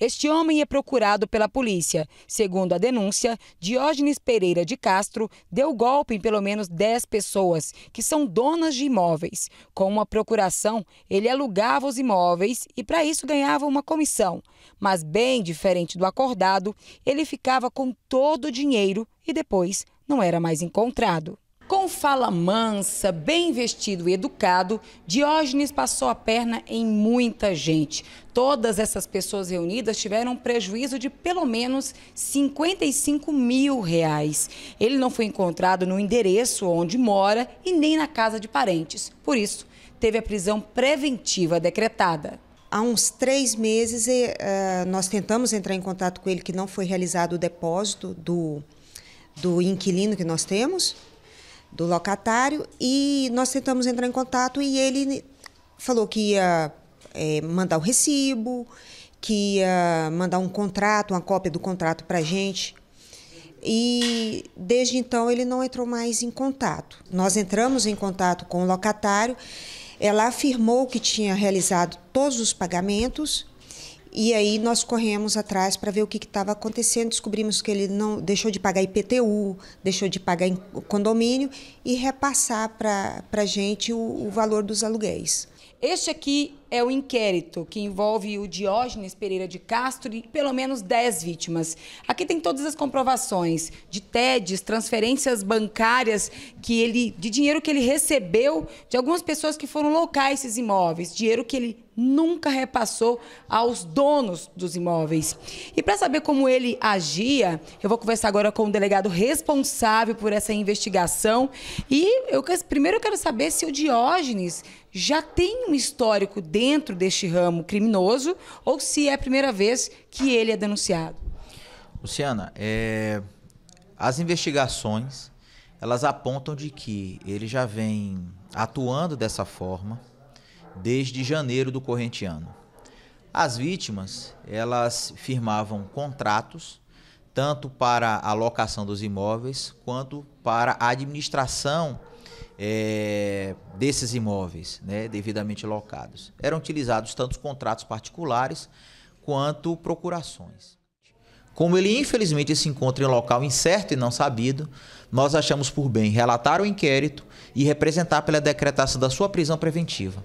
Este homem é procurado pela polícia. Segundo a denúncia, Diógenes Pereira de Castro deu golpe em pelo menos 10 pessoas, que são donas de imóveis. Com uma procuração, ele alugava os imóveis e, para isso, ganhava uma comissão. Mas, bem diferente do acordado, ele ficava com todo o dinheiro e depois não era mais encontrado. Com fala mansa, bem vestido e educado, Diógenes passou a perna em muita gente. Todas essas pessoas reunidas tiveram um prejuízo de pelo menos 55 mil reais. Ele não foi encontrado no endereço onde mora e nem na casa de parentes. Por isso, teve a prisão preventiva decretada. Há uns três meses, uh, nós tentamos entrar em contato com ele, que não foi realizado o depósito do, do inquilino que nós temos do locatário e nós tentamos entrar em contato e ele falou que ia é, mandar o recibo, que ia mandar um contrato, uma cópia do contrato para a gente. E desde então ele não entrou mais em contato. Nós entramos em contato com o locatário, ela afirmou que tinha realizado todos os pagamentos e aí nós corremos atrás para ver o que estava acontecendo, descobrimos que ele não deixou de pagar IPTU, deixou de pagar condomínio e repassar para a gente o, o valor dos aluguéis. Este aqui é o inquérito que envolve o Diógenes Pereira de Castro e pelo menos 10 vítimas. Aqui tem todas as comprovações de TEDs, transferências bancárias que ele, de dinheiro que ele recebeu de algumas pessoas que foram locar esses imóveis, dinheiro que ele nunca repassou aos donos dos imóveis. E para saber como ele agia, eu vou conversar agora com o delegado responsável por essa investigação. E eu primeiro eu quero saber se o Diógenes já tem um histórico dentro deste ramo criminoso ou se é a primeira vez que ele é denunciado. Luciana, é... as investigações elas apontam de que ele já vem atuando dessa forma desde janeiro do corrente ano. As vítimas, elas firmavam contratos tanto para a locação dos imóveis quanto para a administração é, desses imóveis, né, devidamente locados. Eram utilizados tanto contratos particulares quanto procurações. Como ele infelizmente se encontra em local incerto e não sabido, nós achamos por bem relatar o inquérito e representar pela decretação da sua prisão preventiva.